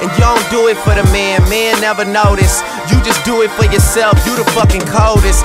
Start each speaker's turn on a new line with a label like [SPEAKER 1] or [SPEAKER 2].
[SPEAKER 1] And you don't do it for the man, man never notice. You just do it for yourself, you the fucking coldest.